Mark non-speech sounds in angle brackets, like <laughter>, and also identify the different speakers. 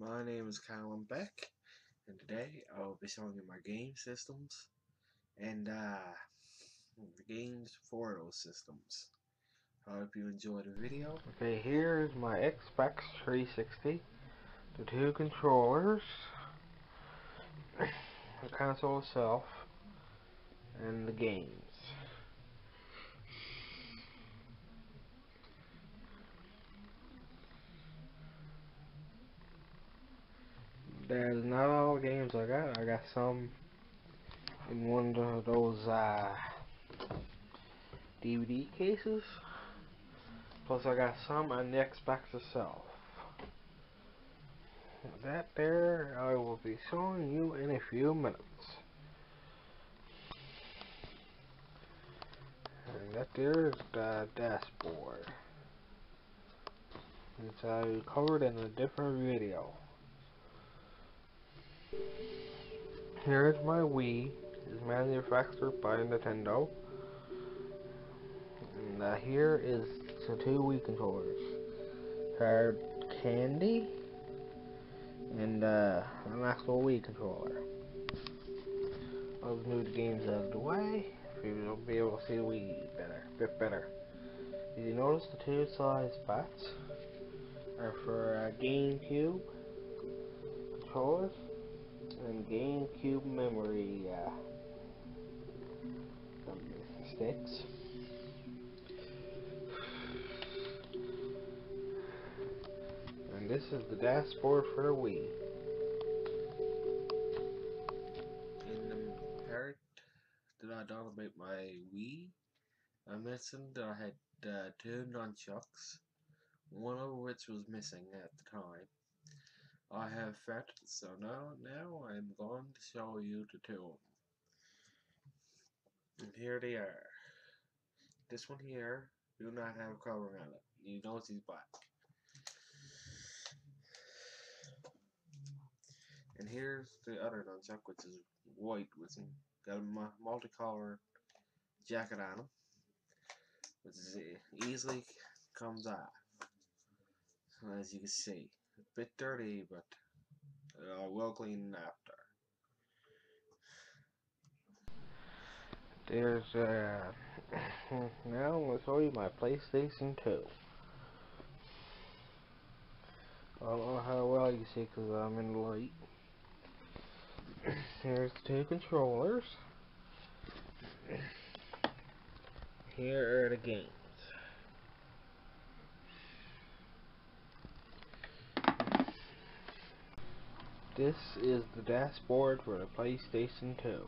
Speaker 1: My name is Colin Beck, and today I will be showing you my game systems and uh, the games for those systems. I hope you enjoy the video.
Speaker 2: Okay, here's my Xbox 360, the two controllers, the console itself, and the games. There's not all games I got. I got some in one of those uh, DVD cases. Plus I got some on the Xbox itself. That there I will be showing you in a few minutes. And that there is the dashboard. Which I covered in a different video. Here is my Wii. It's manufactured by Nintendo. And uh, here is the two Wii controllers. Hard candy and uh, an actual Wii controller. I'll move the games out of the way you'll be able to see the Wii better, bit better. Did you notice the two size bats are for uh, GameCube controllers? And GameCube memory uh, sticks. And this is the dashboard for the Wii.
Speaker 1: In the part that I done about my Wii, I mentioned that I had uh, two nunchucks, one of which was missing at the time. I have fat, so now, now I'm going to show you the two. And here they are. This one here do not have a cover on it. You notice he's black. And here's the other nunchuck, which is white with some got a multicolored jacket on him, which is uh, easily comes off, as you can see a bit dirty, but uh, well cleaned after.
Speaker 2: There's, uh, now I'm going to show you my PlayStation 2. I don't know how well you see because I'm in the light. <clears throat> Here's the two controllers. Here are the games. This is the dashboard for the PlayStation 2.